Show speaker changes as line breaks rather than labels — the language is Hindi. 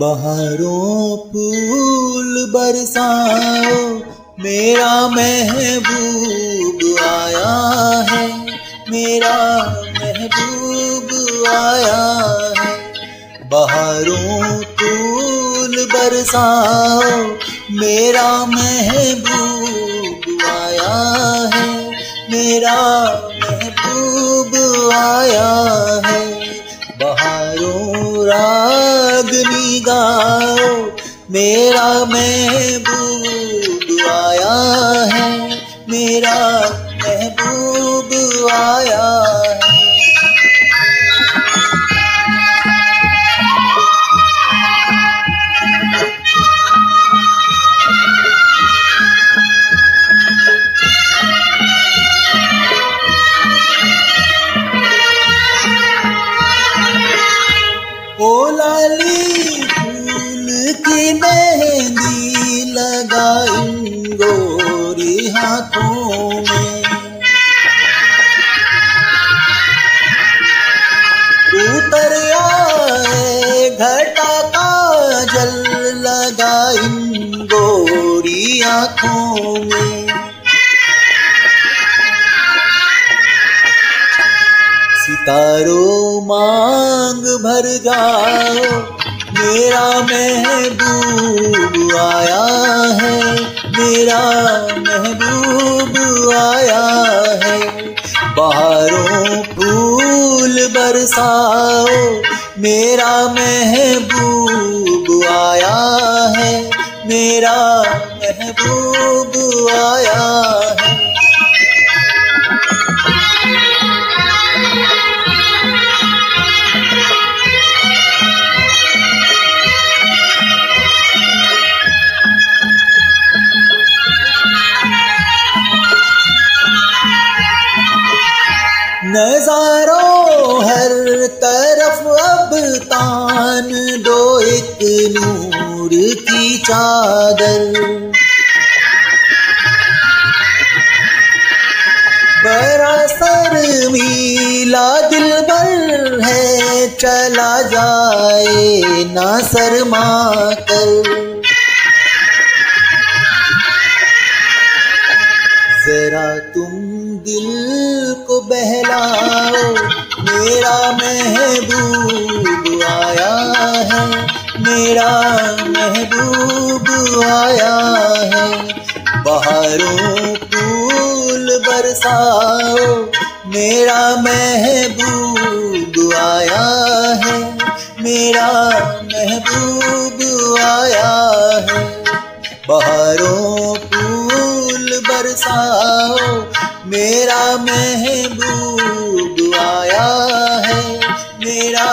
बहारों फूल बरसाओ, मेरा महबूब आया है, मेरा महबूब आया है। बहारों फूल बरसाओ, मेरा महबूब आया है, मेरा मेरा महबूब आया है मेरा महबूब आया है। ओ लाली की मेहंदी लगाई गोरी हाथों में। उतर आए घटा का जल लगाई गोरी आँखों में। सितारों मांग भर जाओ मेरा महबूब आया है, मेरा महबूब आया है। बाहरों फूल बरसाओ, मेरा महबूब आया है, मेरा महबूब आया है। नजारों हर तरफ़ अब तान दो एक नूर की चादर। बड़ा सर मीला दिल भर है, चला जाए ना शर्मा कर। जरा तुम दिल को बहलाओ, मेरा महबूब आया है, मेरा महबूब आया है। बाहरों फूल बरसाओ, मेरा महबूब आया है, मेरा महबूब आया है। बहारों बरसाओ मेरा महबूब आया है मेरा